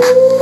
啊。